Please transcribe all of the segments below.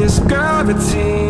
this gravity?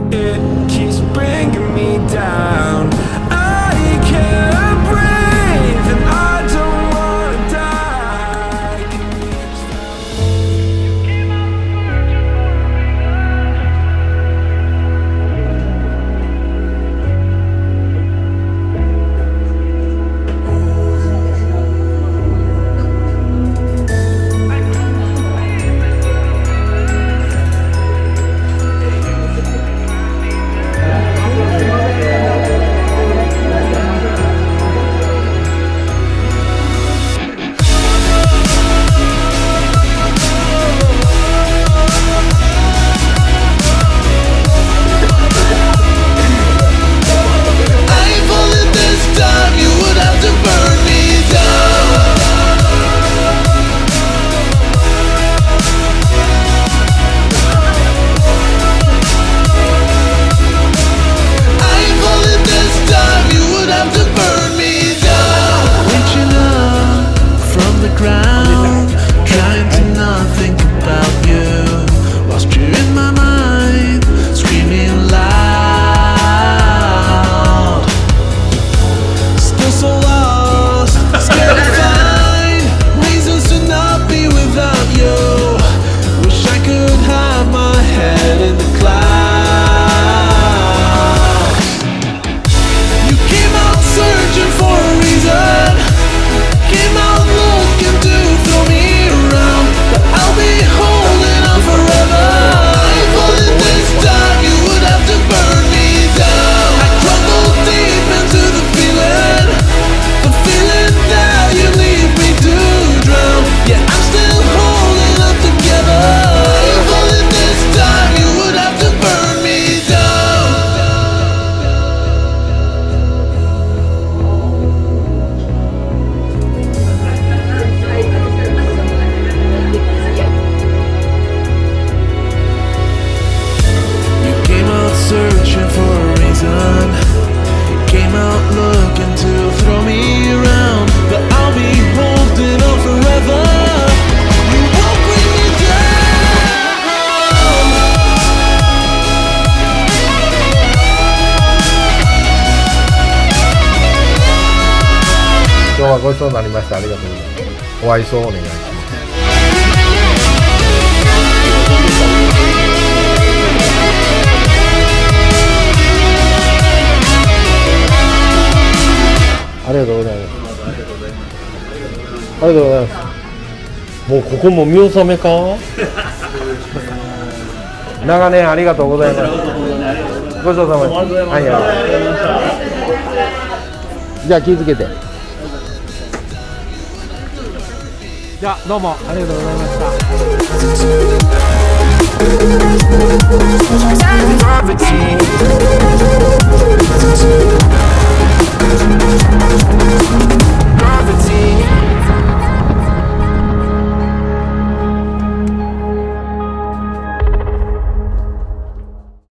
It keeps bringing me down. I can't はごちそうになりました。ありがとうございます。お会いそうお願いします。ありがとうございます。ありがとうございます。もうここも見納めか？長年ありがとうございます。ごちそうさまです。はいはいじゃあ気をつけて。じゃあどうもありがとうございました。